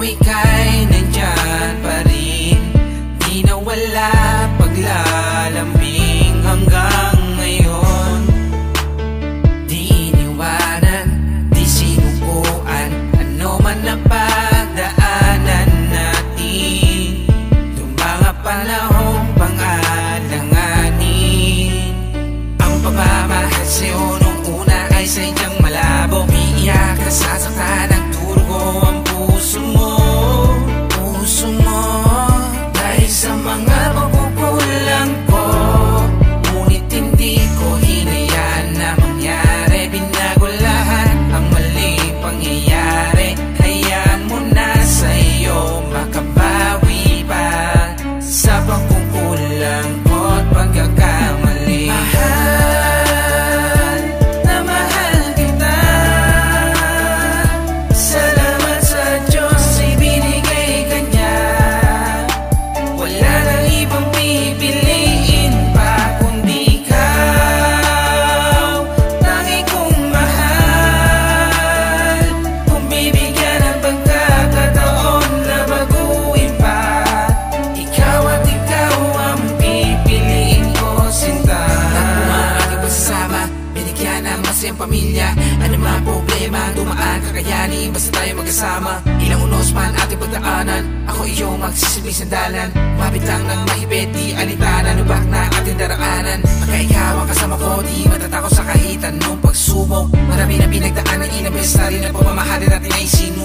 we got sa mga pamilya. Ano mga problema, dumaan, kakayanin Basta tayo magkasama. Ilang unos man ating pagdaanan Ako iyong magsisilbing sandalan. Mabit lang ng mahibet, di alintana Lubak na ating daraanan. Magkaihaw ang kasama ko, di matatakot sa kahit anong pagsubok. Marami na pinagdaanan, ilang beses na rin ang pamamahalin natin ay sino